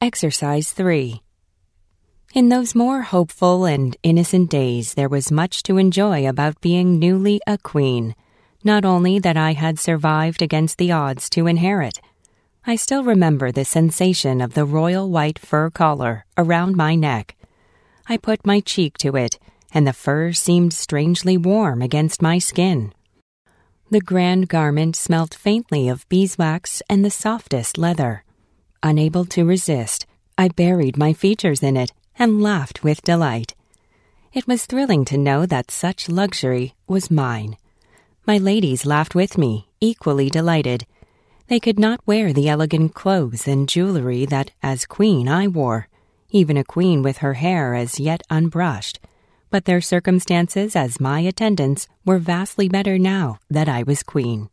Exercise 3. In those more hopeful and innocent days, there was much to enjoy about being newly a queen. Not only that I had survived against the odds to inherit, I still remember the sensation of the royal white fur collar around my neck. I put my cheek to it, and the fur seemed strangely warm against my skin. The grand garment smelt faintly of beeswax and the softest leather. Unable to resist, I buried my features in it and laughed with delight. It was thrilling to know that such luxury was mine. My ladies laughed with me, equally delighted. They could not wear the elegant clothes and jewelry that, as queen, I wore, even a queen with her hair as yet unbrushed. But their circumstances as my attendants were vastly better now that I was queen.